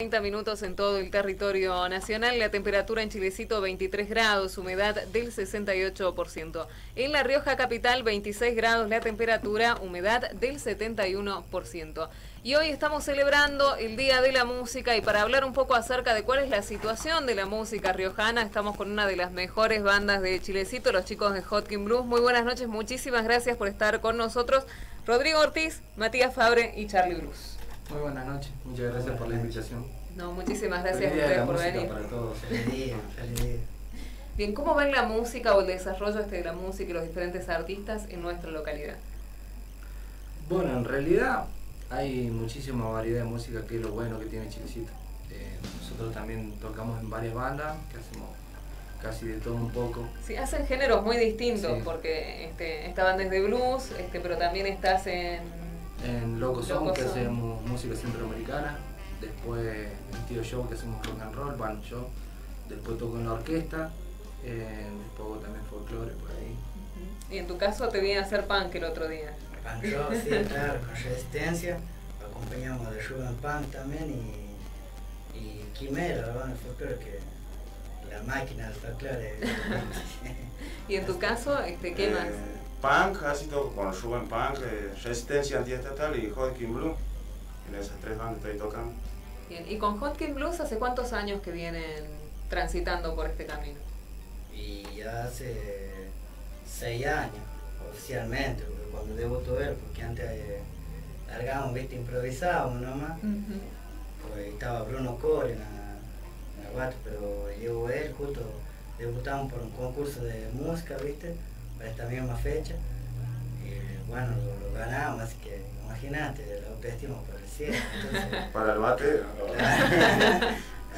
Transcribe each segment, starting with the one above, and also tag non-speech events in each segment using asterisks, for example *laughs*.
30 minutos en todo el territorio nacional, la temperatura en Chilecito 23 grados, humedad del 68%. En La Rioja Capital 26 grados, la temperatura, humedad del 71%. Y hoy estamos celebrando el Día de la Música y para hablar un poco acerca de cuál es la situación de la música riojana, estamos con una de las mejores bandas de Chilecito, los chicos de Hotkin Blues. Muy buenas noches, muchísimas gracias por estar con nosotros. Rodrigo Ortiz, Matías Fabre y Charlie Blues. Muy buenas noches, muchas gracias por la invitación. No, muchísimas gracias a ustedes por venir. Para todos. *laughs* Bien, ¿cómo ven la música o el desarrollo este de la música y los diferentes artistas en nuestra localidad? Bueno, en realidad hay muchísima variedad de música que es lo bueno que tiene Chilecito. Eh, nosotros también tocamos en varias bandas que hacemos casi de todo un poco. Sí, hacen géneros muy distintos porque este, esta banda es de blues, este, pero también estás en en Loco Son, que hacemos música centroamericana, después en Tío Show, que hacemos rock and roll, band show, después toco en la orquesta, eh, después también folclore por ahí. Y en tu caso te vine a hacer punk el otro día. Punk show, sí, *laughs* claro, con resistencia, acompañamos de Ruben Punk también y, y Quimera, la banda folclore que la máquina del folclore. *laughs* ¿Y en tu caso, este, qué más? Eh, punk, así todo con Ruben Punk, eh, Resistencia Antiestatal y Hotkin Blue. En esas tres bandas estoy tocando. Bien, ¿y con Hotkin Blues hace cuántos años que vienen transitando por este camino? Y ya hace seis años, oficialmente, cuando debutó él, porque antes eh, largábamos, viste, improvisábamos nomás. pues, estaba Bruno Core en la, en pero llegó él, justo debutamos por un concurso de música, viste para esta misma fecha. Y bueno, lo, ganamos, así que imagínate, la autoestima por el cielo. *laughs* para el bate. *laughs*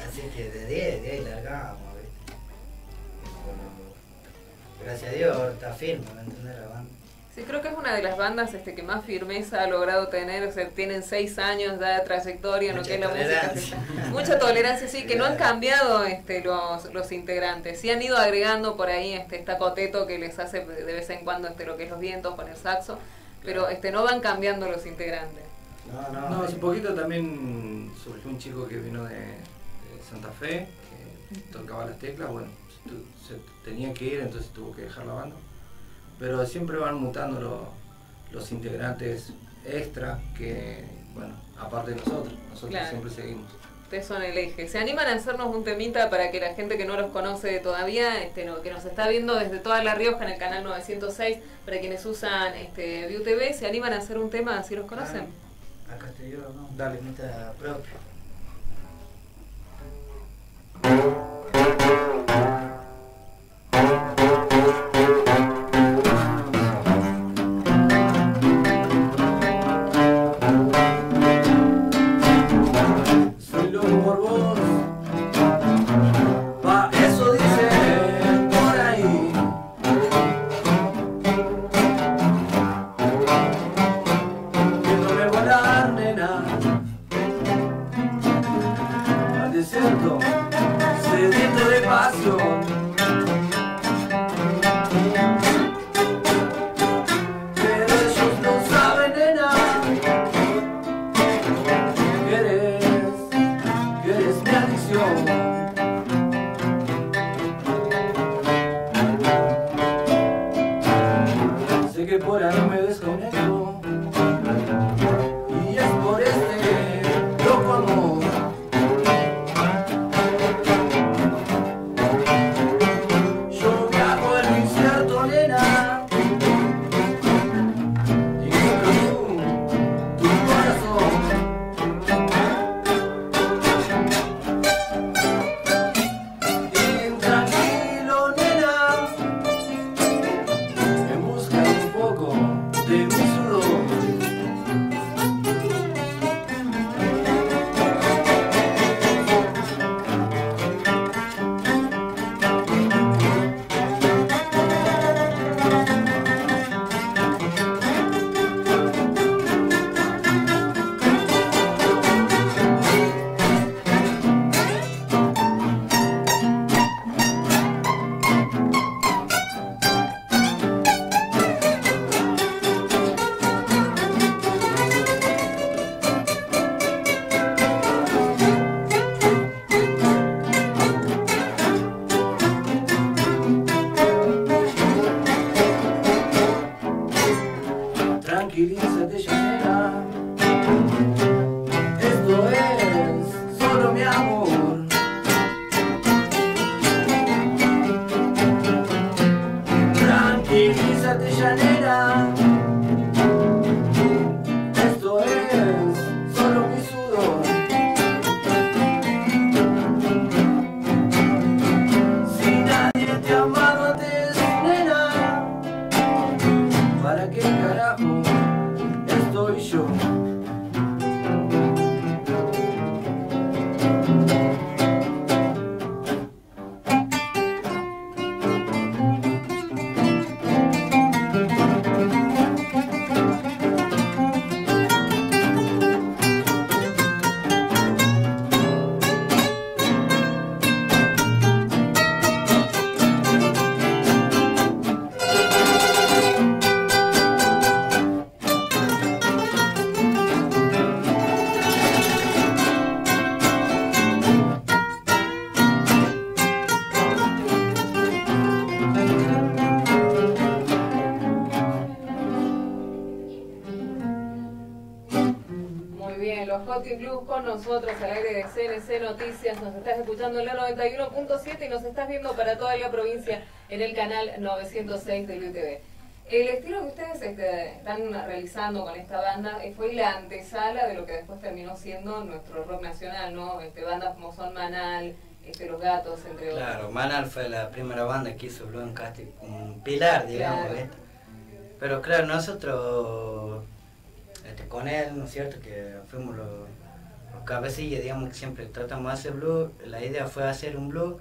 así que de 10, de ahí largamos, gracias a Dios, ahora está firme, ¿me entiendes? La banda. Sí, creo que es una de las bandas este, que más firmeza ha logrado tener, o sea, tienen seis años de trayectoria en lo que es la música. Mucha tolerancia, sí, que no han cambiado este, los, los integrantes, sí han ido agregando por ahí este, esta coteto que les hace de vez en cuando este, lo que es los vientos con el saxo, pero este, no van cambiando los integrantes. No, no, no hace poquito también surgió un chico que vino de, Santa Fe, que tocaba las teclas, bueno, se tenía que ir, entonces tuvo que dejar la banda pero siempre van mutando los integrantes extra que, bueno, aparte de nosotros, nosotros siempre seguimos. Ustedes son el eje. ¿Se animan a hacernos un temita para que la gente que no los conoce todavía, este, que nos está viendo desde toda La Rioja en el canal 906, para quienes usan este, View TV, ¿se animan a hacer un tema si los conocen? Acá estoy yo, ¿no? Dale. Temita propio. Poco shut it down. Nosotros al aire de CNC Noticias. Nos estás escuchando en la 91.7 y nos estás viendo para toda la provincia en el canal 906 del UTV. El estilo que ustedes este, están realizando con esta banda fue la antesala de lo que después terminó siendo nuestro rock nacional, ¿no? Este, bandas como son Manal, este, Los Gatos, entre otros. Claro, Manal fue la primera banda que hizo Blue Casting, un pilar, digamos. Pero claro, nosotros este, con él, ¿no es cierto? Que fuimos los cabecilla, digamos que siempre tratamos de hacer blues, la idea fue hacer un blues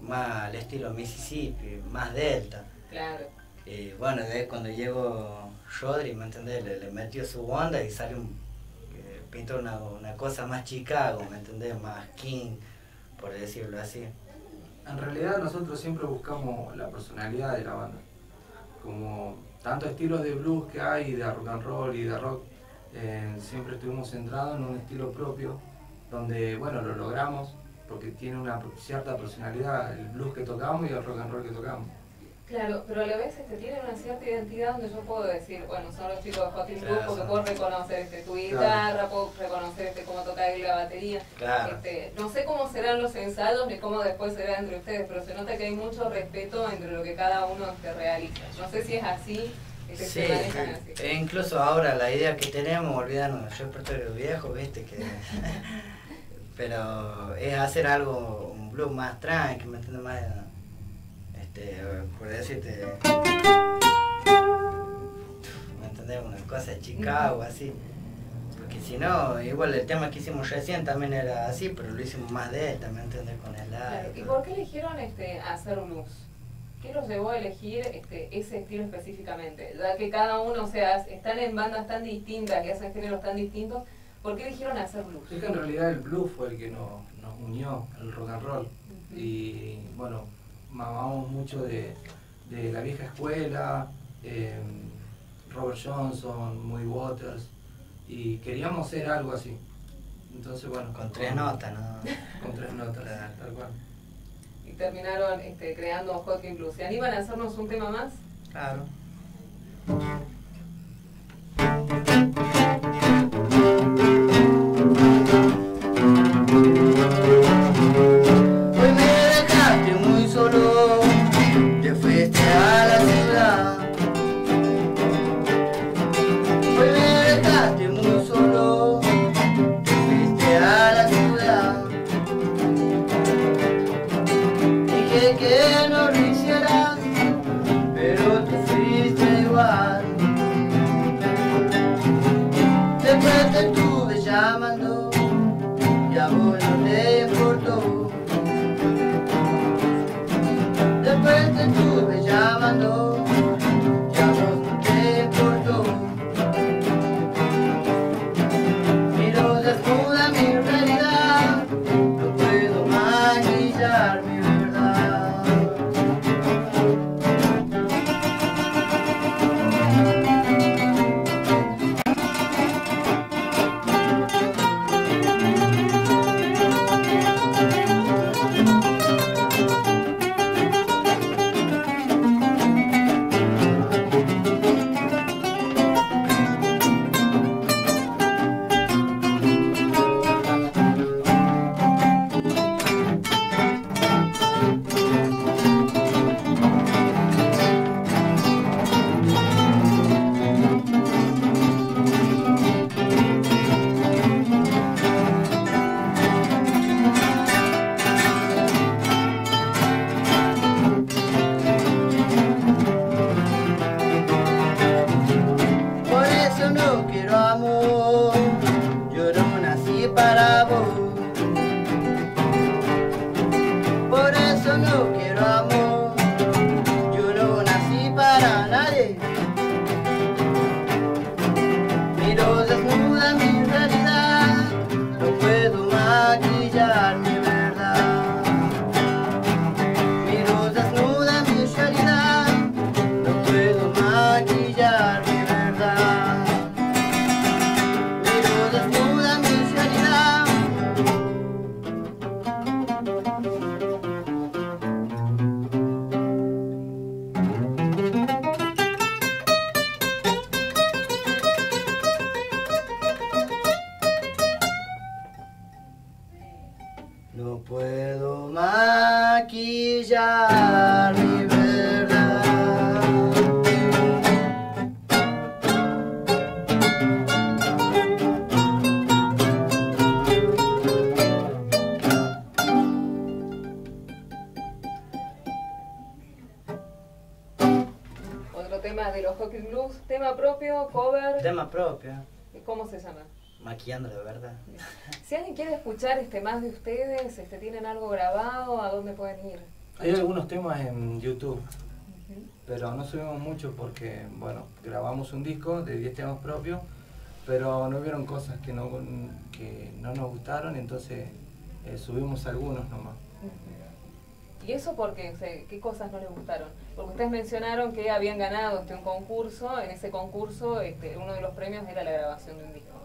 más al estilo Mississippi, más delta. Claro. Y bueno, de cuando llegó Rodri, ¿me entendés? Le, metió su onda y salió un, pintó una, una, cosa más Chicago, ¿me entendés? Más King, por decirlo así. En realidad nosotros siempre buscamos la personalidad de la banda. Como tantos estilos de blues que hay, de rock and roll y de rock, eh, siempre estuvimos centrados en un estilo propio, donde, bueno, lo logramos, porque tiene una cierta personalidad el blues que tocamos y el rock and roll que tocamos. Claro, pero a la vez este, tiene una cierta identidad donde yo puedo decir, bueno, son los chicos de Hot Blues porque puedo reconocer este, tu guitarra, puedo reconocer este, cómo toca la batería. Este, no sé cómo serán los ensayos ni cómo después será entre ustedes, pero se nota que hay mucho respeto entre lo que cada uno este, realiza. No sé si es así Sí, e incluso ahora la idea que tenemos, olvidando el repertorio viejo, viste, que *laughs* pero es hacer algo, un blues más tranqui, ¿me entiendes? Más, este, por decirte, ¿me entiendes? Una cosa de Chicago, así. Porque si no, igual el tema que hicimos recién también era así, pero lo hicimos más de él, ¿me entiendes? Con el ¿Y por qué eligieron este, hacer blues? ¿Qué los llevó a elegir este, ese estilo específicamente? Ya que cada uno, o sea, están en bandas tan distintas y hacen géneros tan distintos, ¿por qué eligieron hacer blues? Es que en realidad el blues fue el que nos, unió, el rock and roll. Y bueno, mamamos mucho de, la vieja escuela, em, Robert Johnson, Muy Waters, y queríamos ser algo así. Entonces, bueno. Con tres notas, ¿no? Con tres notas, tal cual terminaron este, creando Hot King Blues. ¿Se animan a hacernos un tema más? Claro. so look it up. Maquillar mi verdad. Otro tema de los Hockey Blues, tema propio, cover. Tema propio, ¿Cómo se llama? Maquillando la verdad. Si alguien quiere escuchar este más de ustedes, este, ¿tienen algo grabado? ¿A dónde pueden ir? Hay algunos temas en YouTube, pero no subimos mucho porque, bueno, grabamos un disco de 10 temas propios, pero no hubieron cosas que no, que no nos gustaron, entonces eh, subimos algunos nomás. ¿Y eso por qué? O sea, ¿Qué cosas no les gustaron? Porque ustedes mencionaron que habían ganado este, un concurso, en ese concurso este, uno de los premios era la grabación de un disco.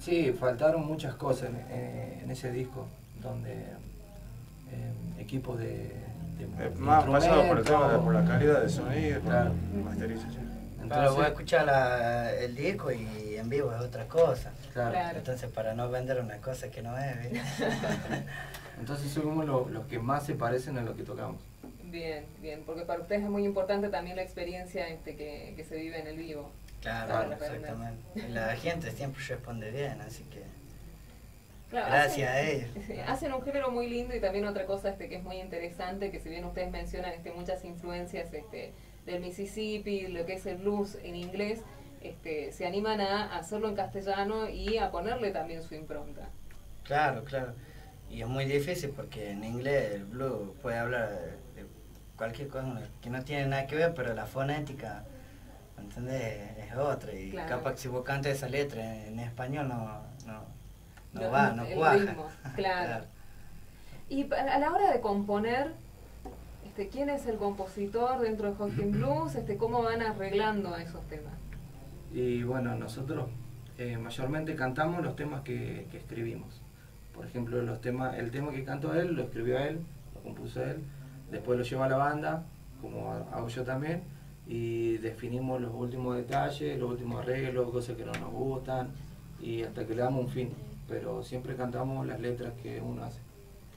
Sí, faltaron muchas cosas en, eh, en ese disco, donde eh, equipos de, de, Eh, Más pasado por el tema por la calidad de sonido, por Claro. la masterización. Claro, voy a Entonces, escuchar la- el disco y en vivo es otra cosa. claro. Claro. Entonces, para no vender una cosa que no es, ¿viste? *laughs* Entonces lo- los que más se parecen a lo que tocamos. Bien, bien, porque para ustedes es muy importante también la experiencia este, que, que se vive en el vivo. Claro, Claro, exactamente. Y la gente siempre responde bien, así que Claro, gracias a hacen- ellos. *laughs* Hacen un género muy lindo y también otra cosa este, que es muy interesante, que si bien ustedes mencionan este, muchas influencias este, del Mississippi, lo que es el blues en inglés, este, se animan a hacerlo en castellano y a ponerle también su impronta. Claro, claro. Y es muy difícil porque en inglés el blues puede hablar de cualquier cosa que no tiene nada que ver, pero la fonética, ¿entendés? Es otra. Y Claro. capaz que si vos cantas esa letra en, en español no, no, no Lo- va, no el cuaja. ritmo, *laughs* claro. Y pa- a la hora de componer, este, ¿quién es el compositor dentro de Hosting *clears throat* Blues? Este, ¿Cómo van arreglando esos temas? Y bueno, nosotros eh, mayormente cantamos los temas que, que escribimos. Por ejemplo, los temas, el tema que cantó él, lo escribió él, lo compuso él, después lo lleva a la banda, como ha- hago yo también, y definimos los últimos detalles, los últimos arreglos, cosas que no nos gustan, y hasta que le damos un fin. Pero siempre cantamos las letras que uno hace.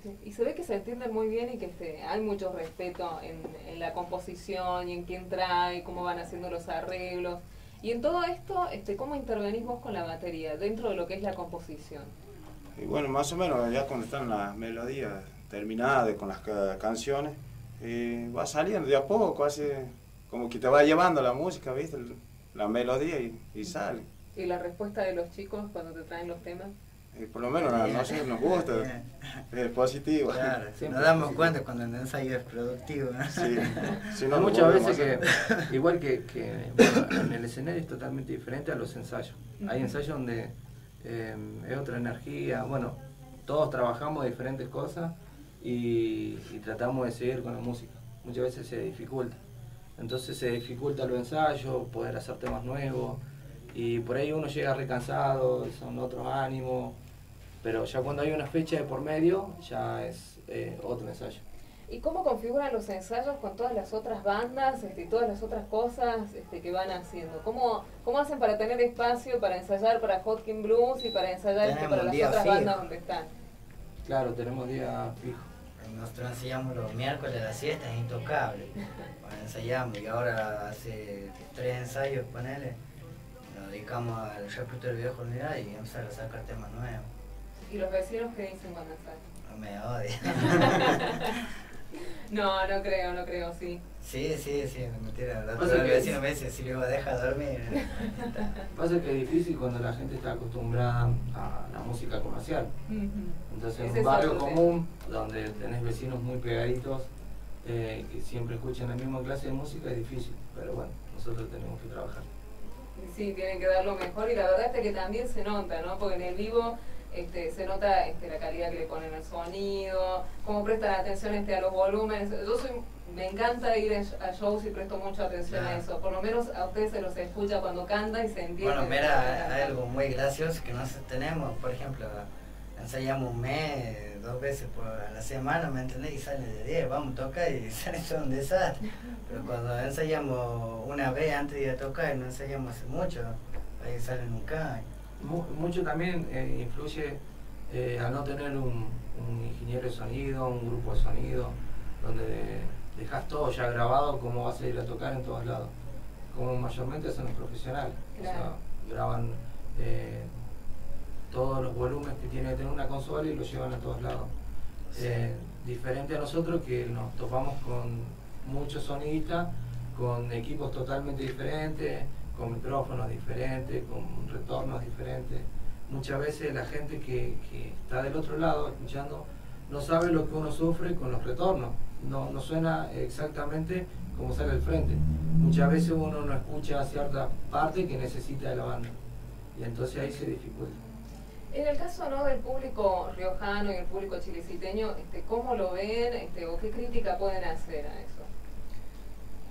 Sí, Y se ve que se entienden muy bien y que este, hay mucho respeto en, en la composición y en quién trae, cómo van haciendo los arreglos. Y en todo esto, este, ¿cómo intervenís vos con la batería dentro de lo que es la composición? Y bueno, más o menos ya cuando están las melodías terminadas de- con las ca- canciones, eh, va saliendo de a poco, hace como que te va llevando la música, ¿viste? La melodía y, y sale. ¿Y la respuesta de los chicos cuando te traen los temas? Y por lo menos a nosotros nos gusta, es positivo. Claro, Siempre. nos damos cuenta cuando el ensayo es productivo. ¿no? Sí, *laughs* si no, muchas veces que, igual que, que, bueno, en el escenario es totalmente diferente a los ensayos. Hay ensayos donde eh, es otra energía, bueno, todos trabajamos diferentes cosas y, y tratamos de seguir con la música. Muchas veces se dificulta. Entonces se dificulta los ensayos, poder hacer temas nuevos y por ahí uno llega recansado, son otros ánimos, pero ya cuando hay una fecha de por medio ya es eh, otro ensayo. ¿Y cómo configuran los ensayos con todas las otras bandas este, y todas las otras cosas este, que van haciendo? ¿Cómo, ¿Cómo hacen para tener espacio para ensayar para Hotkin Blues y para ensayar este, para las otras fijo. bandas donde están? Claro, tenemos día fijo. Nosotros ensayamos los miércoles la siesta, es intocable. Bueno, ensayamos y ahora hace tres ensayos, ponele, nos dedicamos al repertorio viejo unidad y empezar a sacar temas nuevos. ¿Y los vecinos qué dicen cuando ensayan? No me odia. *laughs* *laughs* No, no creo, no creo, sí. Sí, sí, sí, mentira. La Pasa otra que- vez vecino me dice si le iba a dejar dormir. *laughs* Pasa que es difícil cuando la gente está acostumbrada a la música comercial. Entonces, en un barrio común, donde tenés vecinos muy pegaditos, eh, que siempre escuchan la misma clase de música, es difícil. Pero bueno, nosotros tenemos que trabajar. Sí, tienen que dar lo mejor y la verdad es que también se nota, ¿no? Porque en el vivo este, se nota este, la calidad que le ponen al sonido, cómo prestan atención este, a los volúmenes. Yo soy, me encanta ir a shows y presto mucha atención a eso. Por lo menos a ustedes se los escucha cuando canta y se entiende. Bueno, mira, hay algo muy gracioso que nosotros tenemos, por ejemplo, ensayamos un mes, dos veces por la semana, ¿me entendés? Y sale de 10, vamos a tocar y *laughs* sale todo un desastre. Pero cuando ensayamos una vez antes de ir a tocar, no ensayamos hace mucho, ahí salen un caño. Mu- mucho también eh, influye eh, a no tener un, un ingeniero de sonido, un grupo de sonido, donde dejas todo ya grabado como vas a ir a tocar en todos lados. Como mayormente son los profesionales. O sea, graban eh, todos los volúmenes que tiene que tener una consola y lo llevan a todos lados. Diferente a nosotros que nos topamos con muchos sonidistas, con equipos totalmente diferentes, con micrófonos diferentes, con retornos diferentes. Muchas veces la gente que, está del otro lado escuchando no sabe lo que uno sufre con los retornos. No, no suena exactamente como sale al frente. Muchas veces uno no escucha cierta parte que necesita de la banda. Y entonces ahí se dificulta. En el caso ¿no? del público riojano y el público chiliciteño, este, ¿cómo lo ven este, o qué crítica pueden hacer a eso?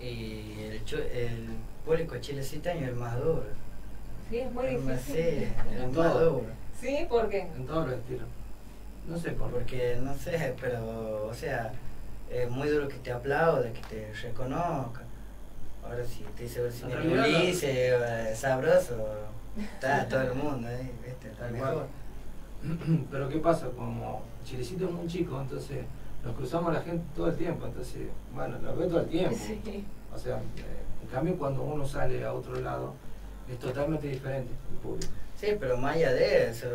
Y el, público chileciteño es más duro. Sí, es muy difícil. Sí, es más duro. ¿Sí? ¿Por qué? En todos los estilos. No sé por qué. Porque, no sé, pero, o sea, es muy duro que te aplaude, que te reconozca. Ahora si te dice Ulises, eh, sabroso, está *laughs* todo el mundo ahí, ¿viste? Está mejor. *clears throat* Pero ¿qué pasa? Como Chilecito es muy chico, entonces nos cruzamos la gente todo el tiempo, entonces, bueno, lo veo todo el tiempo. O sea, eh, en cambio cuando uno sale a otro lado, es totalmente diferente el público. Sí, pero más allá de eso,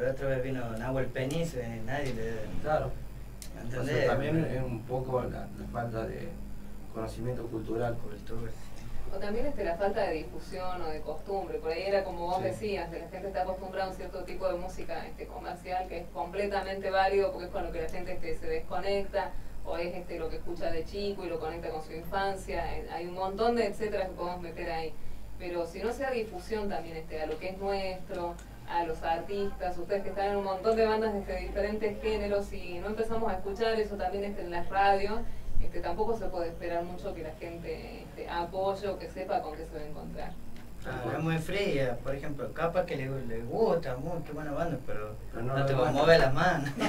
la otra vez vino Nahuel Penis, y nadie le... Claro. Entonces, también es un poco la, falta de conocimiento cultural. Cultura. O también este, la falta de difusión o de costumbre. Por ahí era como vos decías, que la gente está acostumbrada a un cierto tipo de música este, comercial que es completamente válido porque es con lo que la gente este, se desconecta o es este, lo que escucha de chico y lo conecta con su infancia. Eh, hay un montón de etcétera que podemos meter ahí. Pero si no sea difusión también este, a lo que es nuestro, a los artistas, ustedes que están en un montón de bandas de diferentes géneros y no empezamos a escuchar eso también este, en las radios, este, tampoco se puede esperar mucho que la gente este, apoye o que sepa con qué se va a encontrar. Ah, es muy fría, por ejemplo, capaz que le, le gusta, muy, qué buena banda, pero, no, te va a mover las manos. *laughs*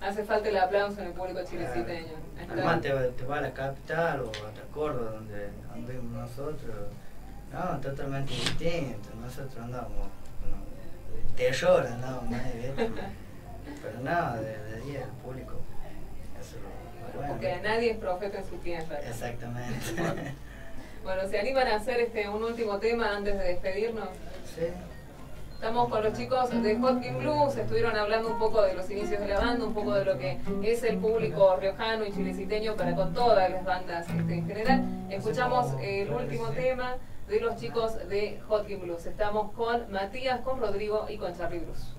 Hace falta el aplauso en el público chileciteño. Además te, te va a la capital o a Córdoba, donde andamos nosotros no, totalmente distinto. Nosotros andamos, no, terror andamos más de *laughs* Pero nada, de, de día el público. Bueno. Porque nadie es profeta en su tierra. Exactamente. *laughs* bueno, ¿se animan a hacer este un último tema antes de despedirnos? Sí. Estamos con los chicos de Hot Blues, estuvieron hablando un poco de los inicios de la banda, un poco de lo que es el público riojano y chileciteño para con todas las bandas este, en general. Escuchamos el último tema de los chicos de Hot Blues. Estamos con Matías, con Rodrigo y con Charlie Blues.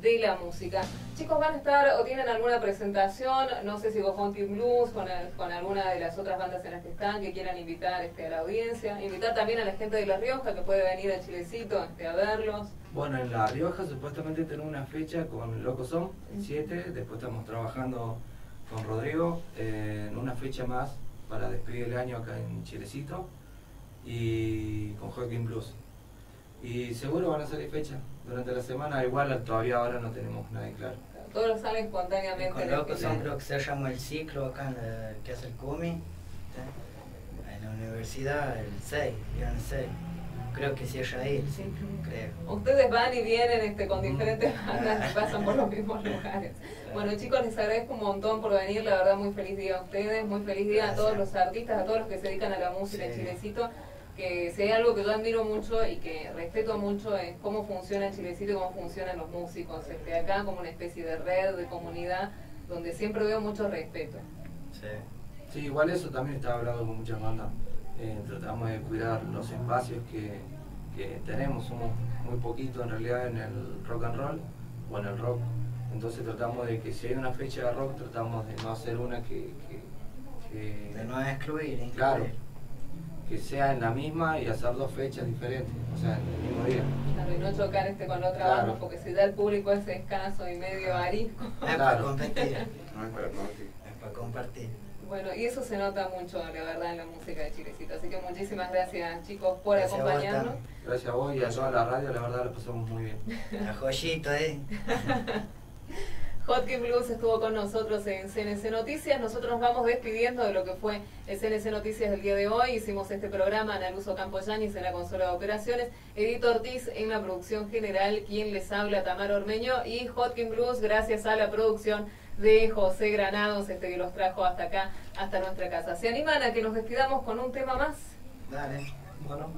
De la Música. Chicos, ¿van a estar o tienen alguna presentación? No sé si con Fonty Blues, con, con, alguna de las otras bandas en las que están, que quieran invitar este, a la audiencia. Invitar también a la gente de La Rioja que puede venir a Chilecito este, a verlos. Bueno, en La Rioja supuestamente tenemos una fecha con Loco Son, el 7. Después estamos trabajando con Rodrigo eh, en una fecha más para despedir el año acá en Chilecito y con Joaquín Blues. Y seguro van a salir fechas durante la semana, igual todavía ahora no tenemos nada claro. Todos salen espontáneamente. Con Loco son creo que se llama el ciclo acá en el, que hace el CUMI, en la universidad, el 6, el 6 creo que sí es ahí, sí, creo. Ustedes van y vienen este, con diferentes *laughs* bandas y pasan por los mismos lugares. Bueno chicos, les agradezco un montón por venir, la verdad muy feliz día a ustedes, muy feliz día a todos los artistas, a todos los que se dedican a la música en Chilecito que si hay algo que yo admiro mucho y que respeto mucho es cómo funciona el Chilecito y cómo funcionan los músicos. Este, acá como una especie de red, de comunidad, donde siempre veo mucho respeto. Sí, sí igual eso también está hablando con muchas bandas. Eh, tratamos de cuidar los espacios que, que tenemos, somos muy poquitos en realidad en el rock and roll o en el rock. Entonces tratamos de que si hay una fecha de rock, tratamos de no hacer una que... que, de no excluir, Claro, que sea en la misma y hacer dos fechas diferentes, o sea, en el mismo día. Claro, y no chocar este con otra banda, porque si da el público ese escaso y medio arisco. Es para compartir. *laughs* No es para compartir. Es para compartir. Bueno, y eso se nota mucho, la verdad, en la música de Chilecito. Así que muchísimas gracias, chicos, por acompañarnos. gracias a vos y a toda la radio, la verdad, la pasamos muy bien. A joyito, ¿eh? *laughs* Hotkin Blues estuvo con nosotros en CNC Noticias. Nosotros nos vamos despidiendo de lo que fue el CNC Noticias del día de hoy. Hicimos este programa, Analuso Campoyanis en la consola de operaciones, Edith Ortiz en la producción general, quien les habla, Tamar Ormeño, y Hotkin Blues, gracias a la producción de José Granados, este que los trajo hasta acá, hasta nuestra casa. ¿Se animan a que nos despidamos con un tema más? Dale, bueno.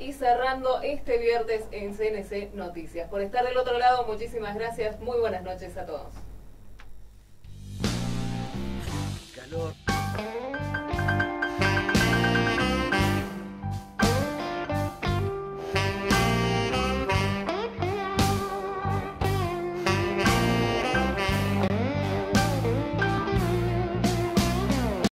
y cerrando este viernes en CNC Noticias. Por estar del otro lado, muchísimas gracias. Muy buenas noches a todos.